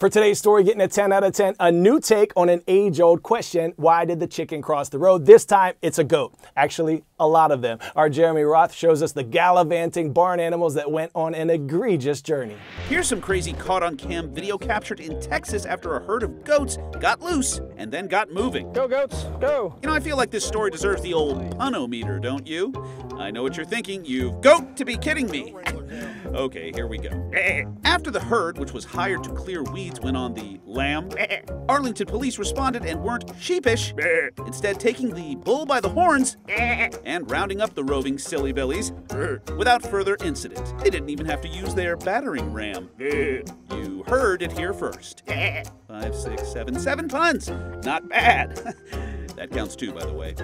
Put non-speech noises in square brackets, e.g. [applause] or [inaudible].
For today's story, getting a 10 out of 10, a new take on an age old question why did the chicken cross the road? This time, it's a goat. Actually, a lot of them. Our Jeremy Roth shows us the gallivanting barn animals that went on an egregious journey. Here's some crazy caught on cam video captured in Texas after a herd of goats got loose and then got moving. Go, goats, go. You know, I feel like this story deserves the old punometer, don't you? I know what you're thinking. You've got to be kidding me. Okay, here we go. After the herd, which was hired to clear weeds, went on the lamb, Arlington police responded and weren't sheepish, instead taking the bull by the horns and rounding up the roving silly billies without further incident. They didn't even have to use their battering ram. You heard it here first. Five, six, seven, seven puns. Not bad. [laughs] that counts too, by the way.